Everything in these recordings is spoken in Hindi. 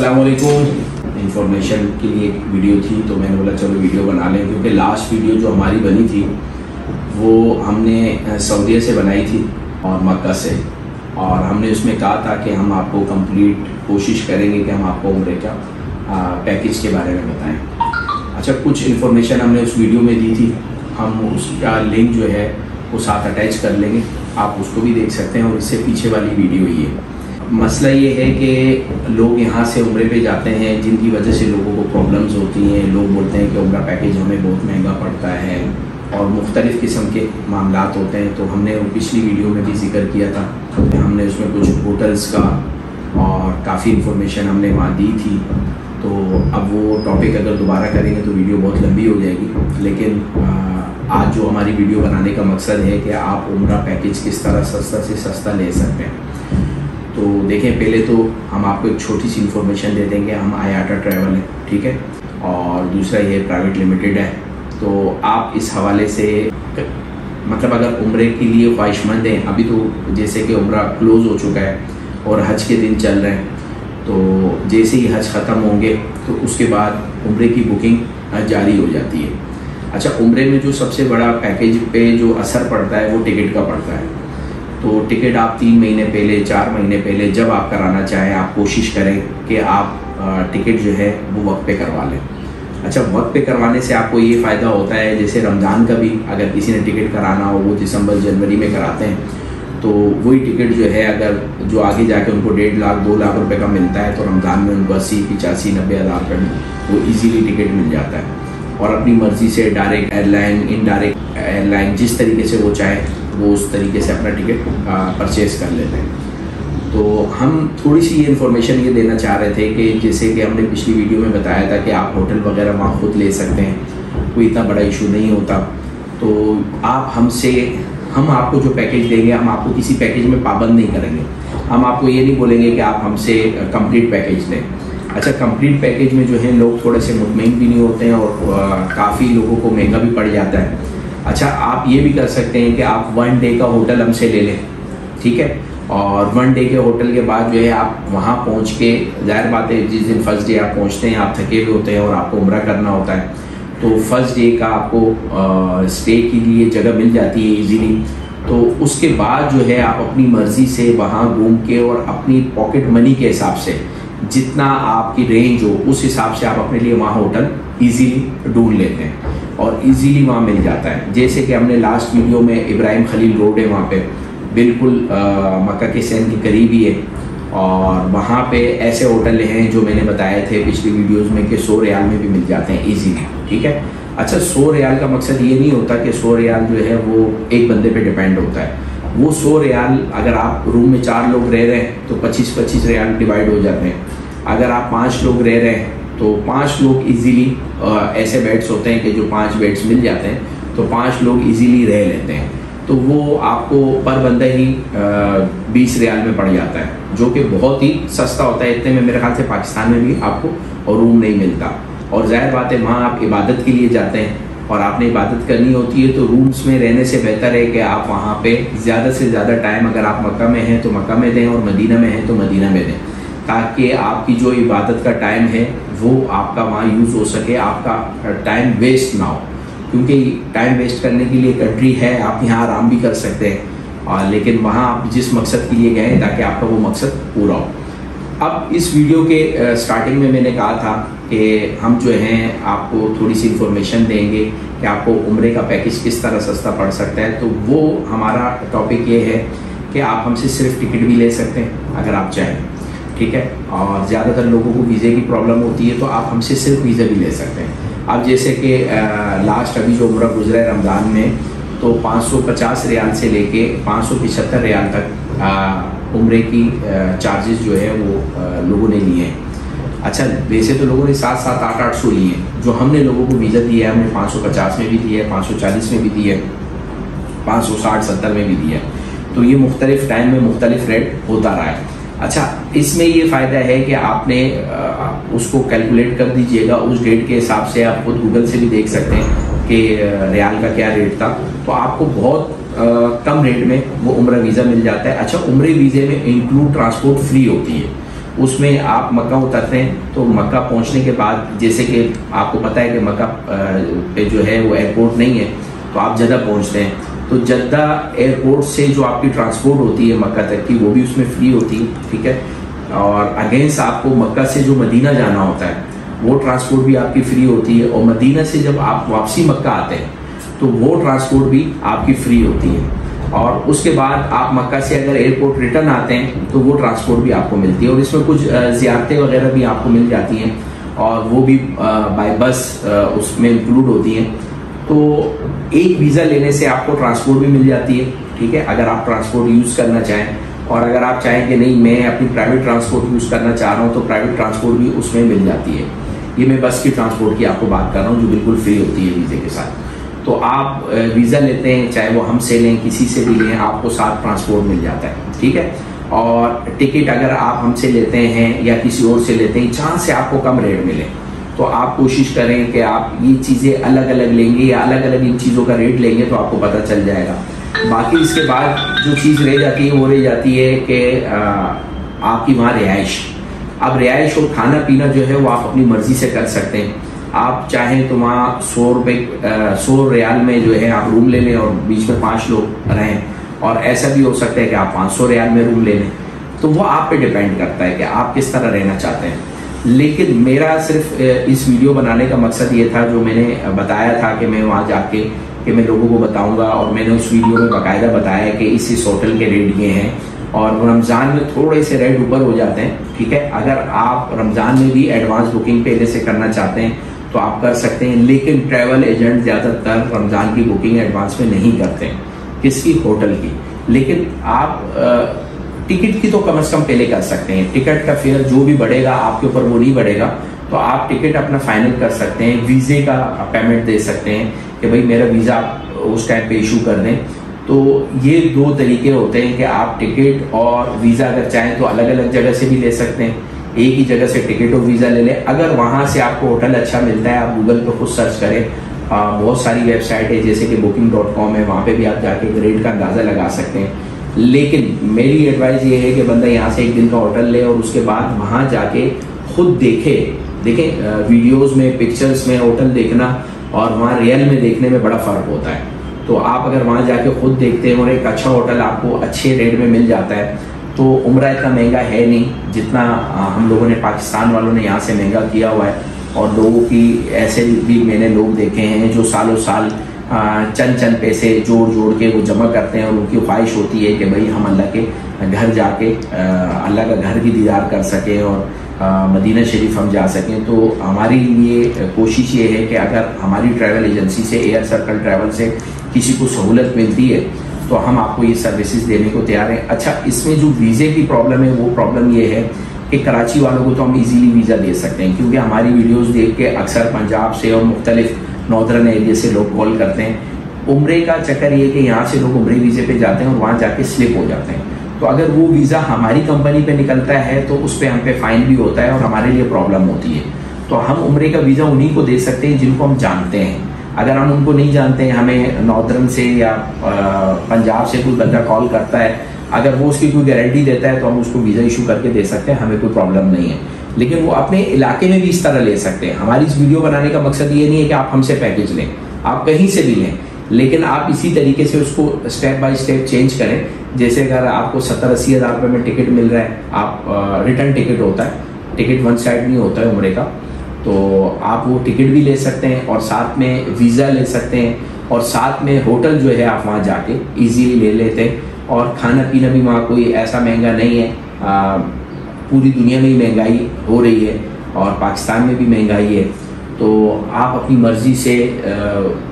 असलकुम इंफॉर्मेशन के लिए एक वीडियो थी तो मैंने बोला, चलो वीडियो बना लें, क्योंकि लास्ट वीडियो जो हमारी बनी थी, वो हमने सऊदीया से बनाई थी और मक्का से। और हमने उसमें कहा था कि हम आपको कंप्लीट कोशिश करेंगे कि हम आपको उम्र का पैकेज के बारे में बताएँ। अच्छा कुछ इन्फॉर्मेशन हमने उस वीडियो में दी थी। हम उसका लिंक जो है, वो साथ अटैच कर लेंगे। आप उसको भी देख सकते हैं और इससे पीछे वाली वीडियो है। मसला ये है कि लोग यहाँ से उम्र पे जाते हैं, जिनकी वजह से लोगों को प्रॉब्लम्स होती हैं। लोग बोलते हैं कि उम्र पैकेज हमें बहुत महँगा पड़ता है और मुख्तलिफ़ किस्म के मामला होते हैं। तो हमने पिछली वीडियो में भी ज़िक्र किया था हमने उसमें कुछ होटल्स का और काफ़ी इन्फॉर्मेशन हमने वहाँ दी थी। तो अब वो टॉपिक अगर दोबारा करेंगे तो वीडियो बहुत लंबी हो जाएगी। लेकिन आज जो हमारी वीडियो बनाने का मकसद है कि आप उम्र पैकेज किस तरह सस्ता से सस्ता ले सकते हैं। तो देखें, पहले तो हम आपको एक छोटी सी इन्फॉर्मेशन दे देंगे, हम आयाटा ट्रैवल है, ठीक है? और दूसरा ये प्राइवेट लिमिटेड है। तो आप इस हवाले से मतलब अगर उम्र के लिए ख्वाहिशमंद हैं, अभी तो जैसे कि उम्र क्लोज़ हो चुका है और हज के दिन चल रहे हैं तो जैसे ही हज ख़त्म होंगे तो उसके बाद उम्र की बुकिंग जारी हो जाती है। अच्छा उम्र में जो सबसे बड़ा पैकेज पे जो असर पड़ता है, वो टिकट का पड़ता है। तो टिकट आप तीन महीने पहले, चार महीने पहले जब आप कराना चाहें, आप कोशिश करें कि आप टिकट जो है वो वक्त पे करवा लें। अच्छा वक्त पे करवाने से आपको ये फ़ायदा होता है, जैसे रमज़ान का भी अगर किसी ने टिकट कराना हो, वो दिसंबर, जनवरी में कराते हैं तो वही टिकट जो है अगर जो आगे जाके उनको डेढ़ लाख, दो लाख रुपए का मिलता है तो रमज़ान में उनको अस्सी, पिचासी, नब्बे हज़ार रुपये में वो ईजीली टिकट मिल जाता है। और अपनी मर्ज़ी से डायरेक्ट एयरलाइन इनडायरेक्ट एयरलाइन जिस तरीके से वो चाहे वो उस तरीके से अपना टिकट परचेज़ कर लेते हैं। तो हम थोड़ी सी ये इन्फॉर्मेशन ये देना चाह रहे थे कि जैसे कि हमने पिछली वीडियो में बताया था कि आप होटल वगैरह वहाँ खुद ले सकते हैं, कोई इतना बड़ा इशू नहीं होता। तो आप हमसे, हम आपको जो पैकेज देंगे, हम आपको किसी पैकेज में पाबंद नहीं करेंगे। हम आपको ये नहीं बोलेंगे कि आप हमसे कंप्लीट पैकेज लें। अच्छा कंप्लीट पैकेज में जो है, लोग थोड़े से मुतमिन भी नहीं होते हैं और काफ़ी लोगों को महँगा भी पड़ जाता है। अच्छा आप ये भी कर सकते हैं कि आप वन डे का होटल हमसे ले लें, ठीक है? और वन डे के होटल के बाद जो है आप वहाँ पहुँच के, ज़ाहिर बात है, जिस दिन फ़र्स्ट डे आप पहुँचते हैं, आप थके हुए होते हैं और आपको उम्र करना होता है तो फ़र्स्ट डे का आपको स्टे के लिए जगह मिल जाती है इजीली तो उसके बाद जो है आप अपनी मर्ज़ी से वहाँ घूम के और अपनी पॉकेट मनी के हिसाब से, जितना आपकी रेंज हो, उस हिसाब से आप अपने लिए वहाँ होटल इजीली ढूंढ लेते हैं। और इजीली वहाँ मिल जाता है। जैसे कि हमने लास्ट वीडियो में इब्राहिम खलील रोड है वहाँ पे। बिल्कुल मक्का के सैन के करीब ही है। और वहाँ पे ऐसे होटल हैं जो मैंने बताए थे पिछली वीडियोस में कि सौ रियाल में भी मिल जाते हैं इजीली ठीक है? अच्छा सौ रियाल का मकसद ये नहीं होता कि सौ रियाल जो है वो एक बंदे पे डिपेंड होता है। वो सौ रियाल अगर आप रूम में चार लोग रह रहे हैं तो पच्चीस पच्चीस रियाल डिवाइड हो जाते हैं। अगर आप पाँच लोग रह रहे हैं तो पाँच लोग इजीली ऐसे बेड्स होते हैं कि जो पाँच बेड्स मिल जाते हैं तो पाँच लोग इजीली रह लेते हैं। तो वो आपको पर बंदा ही बीस रियाल में पड़ जाता है, जो कि बहुत ही सस्ता होता है। इतने में मेरे ख्याल से पाकिस्तान में भी आपको और रूम नहीं मिलता। और ज़ाहिर बात है वहाँ आप इबादत के लिए जाते हैं और आपने इबादत करनी होती है तो रूम्स में रहने से बेहतर है कि आप वहाँ पे ज़्यादा से ज़्यादा टाइम अगर आप मक्का में हैं तो मक्का में दें और मदीना में हैं तो मदीना में दें। ताकि आपकी जो इबादत का टाइम है वो आपका वहाँ यूज़ हो सके, आपका टाइम वेस्ट ना हो। क्योंकि टाइम वेस्ट करने के लिए कंट्री है, आप यहाँ आराम भी कर सकते हैं। और लेकिन वहाँ आप जिस मकसद के लिए गए, ताकि आपका वो मकसद पूरा हो। अब इस वीडियो के स्टार्टिंग में मैंने कहा था कि हम जो हैं, आपको थोड़ी सी इन्फॉर्मेशन देंगे कि आपको उम्र का पैकेज किस तरह सस्ता पड़ सकता है। तो वो हमारा टॉपिक ये है कि आप हमसे सिर्फ़ टिकट भी ले सकते हैं, अगर आप चाहें। ठीक है? और ज़्यादातर लोगों को वीज़े की प्रॉब्लम होती है तो आप हमसे सिर्फ़ वीज़ा भी ले सकते हैं। अब जैसे कि लास्ट अभी जो उम्र गुजरा है रमज़ान में तो 550 रियाल से लेके पाँच रियाल तक उम्र की चार्जेस जो है वो लोगों ने लिए हैं। अच्छा वैसे तो लोगों ने सात सात आठ आठ सौ लिए हैं। जो हमने लोगों को वीज़ा दिया है, हमने 550 में भी दिया है 540 में भी दिया है 560 70 में भी दिया है। तो ये मुख्तलिफ़ टाइम में मुख्तलिफ़ रेट होता रहा है। अच्छा इसमें ये फ़ायदा है कि आपने उसको कैलकुलेट कर दीजिएगा, उस डेट के हिसाब से आप खुद गूगल से भी देख सकते हैं कि रियाल का क्या रेट था। तो आपको बहुत कम रेट में वो उम्र वीज़ा मिल जाता है। अच्छा उम्र वीज़े में इंक्लूड ट्रांसपोर्ट फ्री होती है। उसमें आप मक्का उतरते हैं तो मक्का पहुँचने के बाद, जैसे कि आपको पता है कि मक्का पे जो है वो एयरपोर्ट नहीं है तो आप जद्दा पहुँचते हैं। तो जद्दा एयरपोर्ट से जो आपकी ट्रांसपोर्ट होती है मक्का तक की, वो भी उसमें फ्री होती है, ठीक है? और अगेंस्ट आपको मक्का से जो मदीना जाना होता है, वो ट्रांसपोर्ट भी आपकी फ्री होती है। और मदीना से जब आप वापसी मक्का आते हैं तो वो ट्रांसपोर्ट भी आपकी फ्री होती है। और उसके बाद आप मक्का से अगर एयरपोर्ट रिटर्न आते हैं तो वो ट्रांसपोर्ट भी आपको मिलती है। और इसमें कुछ ज़्यारतें वगैरह भी आपको मिल जाती हैं। और वो भी बाय बस उसमें इंक्लूड होती हैं। तो एक वीज़ा लेने से आपको ट्रांसपोर्ट भी मिल जाती है, ठीक है? अगर आप ट्रांसपोर्ट यूज़ करना चाहें। और अगर आप चाहें कि नहीं, मैं अपनी प्राइवेट ट्रांसपोर्ट यूज़ करना चाह रहा हूँ तो प्राइवेट ट्रांसपोर्ट भी उसमें मिल जाती है। ये मैं बस की ट्रांसपोर्ट की आपको बात कर रहा हूँ, जो बिल्कुल फ्री होती है वीज़े के साथ। तो आप वीज़ा लेते हैं, चाहे वो हमसे लें किसी से भी लें, आपको साथ ट्रांसपोर्ट मिल जाता है, ठीक है? और टिकट अगर आप हमसे लेते हैं या किसी और से लेते हैं, जहाँ से आपको कम रेट मिले। तो आप कोशिश करें कि आप ये चीज़ें अलग अलग लेंगे या अलग अलग इन चीज़ों का रेट लेंगे तो आपको पता चल जाएगा। बाकी इसके बाद जो चीज़ रह जाती है, वो रह जाती है कि आपकी वहाँ रिहाइश। अब रिहाइश और खाना पीना जो है, वो आप अपनी मर्ज़ी से कर सकते हैं। आप चाहें तो वहाँ सौ रुपये सौ रियाल में जो है, आप रूम ले लें और बीच में पाँच लोग रहें। और ऐसा भी हो सकता है कि आप पाँच सौ रियाल में रूम ले लें। तो वो आप पे डिपेंड करता है कि आप किस तरह रहना चाहते हैं। लेकिन मेरा सिर्फ़ इस वीडियो बनाने का मकसद ये था, जो मैंने बताया था कि मैं वहाँ जाके, कि मैं लोगों को बताऊँगा और मैंने उस वीडियो में बाकायदा बताया कि इस इस होटल के रेट ये हैं और रमज़ान में थोड़े से रेट ऊपर हो जाते हैं, ठीक है? अगर आप रमज़ान में भी एडवांस बुकिंग पहले से करना चाहते हैं तो आप कर सकते हैं, लेकिन ट्रैवल एजेंट ज़्यादातर रमज़ान की बुकिंग एडवांस में नहीं करते किसकी होटल की। लेकिन आप टिकट की तो कम से कम पहले कर सकते हैं। टिकट का फेयर जो भी बढ़ेगा आपके ऊपर वो नहीं बढ़ेगा। तो आप टिकट अपना फाइनल कर सकते हैं वीज़े का पेमेंट दे सकते हैं कि भाई मेरा वीज़ा उस टाइम पे इशू कर दें। तो ये दो तरीके होते हैं कि आप टिकट और वीज़ा अगर चाहें तो अलग अलग जगह से भी ले सकते हैं। एक ही जगह से टिकट और वीज़ा ले लें। अगर वहाँ से आपको होटल अच्छा मिलता है आप गूगल पर खुद सर्च करें। आ, बहुत सारी वेबसाइट है जैसे कि बुकिंग डॉट कॉम है वहाँ पे भी आप जाके रेट का अंदाज़ा लगा सकते हैं। लेकिन मेरी एडवाइस ये है कि बंदा यहाँ से एक दिन का होटल ले और उसके बाद वहाँ जाके खुद देखे। देखें वीडियोस में पिक्चर्स में होटल देखना और वहाँ रियल में देखने में बड़ा फ़र्क होता है। तो आप अगर वहाँ जाके खुद देखते हैं और एक अच्छा होटल आपको अच्छे रेट में मिल जाता है तो उम्र इतना महँगा है नहीं जितना हम लोगों ने पाकिस्तान वालों ने यहाँ से महँगा किया हुआ है। और लोगों की ऐसे भी मैंने लोग देखे हैं जो सालों साल चंद चंद पैसे जोड़ जोड़ के वो जमा करते हैं और उनकी ख्वाहिश होती है कि भाई हम अल्लाह के घर जाके अल्लाह का घर भी दीदार कर सकें और मदीना शरीफ हम जा सकें। तो हमारी लिए कोशिश ये है कि अगर हमारी ट्रैवल एजेंसी से एयर सर्कल ट्रैवल से किसी को सहूलत मिलती है तो हम आपको ये सर्विसेज़ देने को तैयार हैं। अच्छा इसमें जो वीज़े की प्रॉब्लम है, वो प्रॉब्लम ये है कि कराची वालों को तो हम इजीली वीज़ा दे सकते हैं, क्योंकि हमारी वीडियोस देख के अक्सर पंजाब से और मुख्तलिफ़ नॉर्दर्न एरिया से लोग कॉल करते हैं। उम्रे का चक्कर ये कि यहाँ से लोग उम्रे वीज़े पे जाते हैं और वहाँ जाके स्लिप हो जाते हैं। तो अगर वो वीज़ा हमारी कंपनी पे निकलता है तो उस पर हम पे फाइन भी होता है और हमारे लिए प्रॉब्लम होती है। तो हम उम्रे का वीज़ा उन्हीं को दे सकते हैं जिनको हम जानते हैं। अगर हम उनको नहीं जानते हैं, हमें नॉर्दर्न से या पंजाब से कोई बंदा कॉल करता है। अगर वो उसकी कोई गारंटी देता है तो हम उसको वीज़ा इशू करके दे सकते हैं। हमें कोई प्रॉब्लम नहीं है। लेकिन वो अपने इलाके में भी इस तरह ले सकते हैं। हमारी इस वीडियो बनाने का मकसद ये नहीं है कि आप हमसे पैकेज लें। आप कहीं से भी लें। लेकिन आप इसी तरीके से उसको स्टेप बाय स्टेप चेंज करें। जैसे अगर आपको सत्तर अस्सी हज़ार रुपये में टिकट मिल रहा है आप रिटर्न टिकट होता है। टिकट वन साइड नहीं होता है उम्र का। तो आप वो टिकट भी ले सकते हैं और साथ में वीज़ा ले सकते हैं। और साथ में होटल जो है आप वहाँ जाके इजीली ले लेते हैं। और खाना पीना भी वहाँ कोई ऐसा महँगा नहीं है। आ, पूरी दुनिया में ही महँगाई हो रही है और पाकिस्तान में भी महँगाई है। तो आप अपनी मर्ज़ी से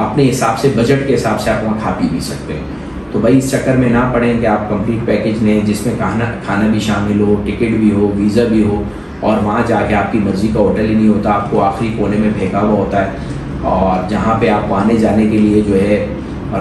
अपने हिसाब से बजट के हिसाब से आप वहाँ खा पी भी सकते। हैं तो भाई इस चक्कर में ना पड़ें कि आप कंप्लीट पैकेज लें, जिसमें खाना खाना भी शामिल हो टिकट भी हो वीज़ा भी हो, और वहाँ जाके आपकी मर्ज़ी का होटल ही नहीं होता, आपको आखिरी कोने में फेंका हुआ होता है। और जहाँ पे आप आने जाने के लिए जो है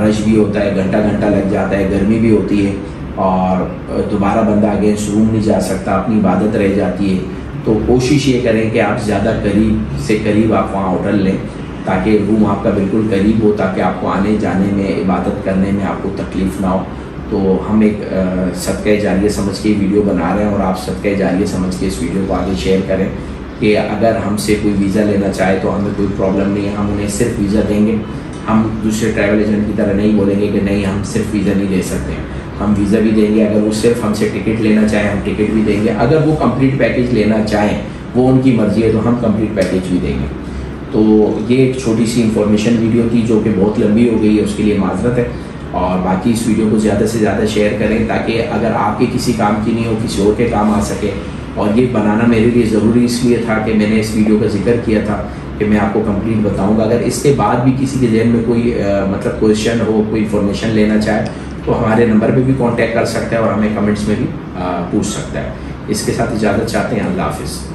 रश भी होता है घंटा घंटा लग जाता है, गर्मी भी होती है। और दोबारा बंदा अगेंस्ट रूम नहीं जा सकता, अपनी इबादत रह जाती है। तो कोशिश ये करें कि आप ज़्यादा करीब से करीब आप वहाँ होटल लें, ताकि रूम आपका बिल्कुल करीब हो, ताकि आपको आने जाने में, इबादत करने में आपको तकलीफ़ ना हो। तो हम एक सदक़ जारिए समझ के वीडियो बना रहे हैं और आप सदक़ जारिए समझ के इस वीडियो को आगे शेयर करें कि अगर हमसे कोई वीज़ा लेना चाहे तो हमें कोई प्रॉब्लम नहीं है, हम उन्हें सिर्फ़ वीज़ा देंगे। हम दूसरे ट्रैवल एजेंट की तरह नहीं बोलेंगे कि नहीं, हम सिर्फ़ वीज़ा नहीं दे सकते। हम वीज़ा भी देंगे अगर वो सिर्फ़ हमसे टिकट लेना चाहें हम टिकट भी देंगे। अगर वो कंप्लीट पैकेज लेना चाहें वो उनकी मर्ज़ी है तो हम कंप्लीट पैकेज भी देंगे। तो ये एक छोटी सी इन्फॉर्मेशन वीडियो थी जो कि बहुत लंबी हो गई है उसके लिए माजरत है। और बाकी इस वीडियो को ज़्यादा से ज़्यादा शेयर करें ताकि अगर आपके किसी काम की नहीं हो किसी और के काम आ सके। और ये बनाना मेरे लिए ज़रूरी इसलिए था कि मैंने इस वीडियो का ज़िक्र किया था कि मैं आपको कंप्लीट बताऊँगा। अगर इसके बाद भी किसी के जहन में कोई आ, मतलब क्वेश्चन हो कोई इन्फॉर्मेशन लेना चाहे तो हमारे नंबर पे भी कांटेक्ट कर सकता है और हमें कमेंट्स में भी पूछ सकता है। इसके साथ इजाज़त चाहते हैं। अल्लाह हाफिज़।